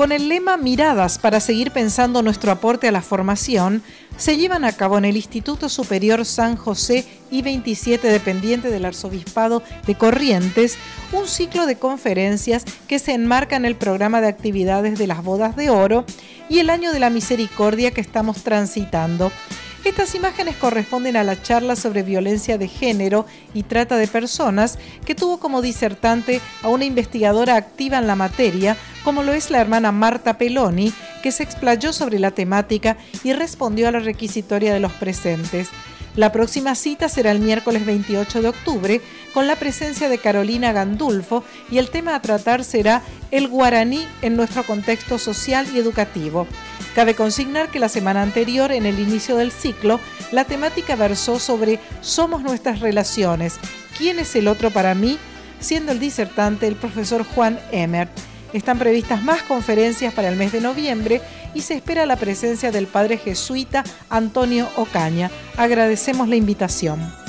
Con el lema Miradas para seguir pensando nuestro aporte a la formación, se llevan a cabo en el Instituto Superior San José y 27 dependiente del Arzobispado de Corrientes un ciclo de conferencias que se enmarca en el programa de actividades de las bodas de oro y el año de la misericordia que estamos transitando. Estas imágenes corresponden a la charla sobre violencia de género y trata de personas que tuvo como disertante a una investigadora activa en la materia, como lo es la hermana Marta Peloni, que se explayó sobre la temática y respondió a la requisitoria de los presentes. La próxima cita será el miércoles 28 de octubre con la presencia de Carolina Gandulfo y el tema a tratar será el guaraní en nuestro contexto social y educativo. Cabe consignar que la semana anterior, en el inicio del ciclo, la temática versó sobre Somos nuestras relaciones, ¿quién es el otro para mí? siendo el disertante el profesor Juan Emert. Están previstas más conferencias para el mes de noviembre y se espera la presencia del padre jesuita Antonio Ocaña. Agradecemos la invitación.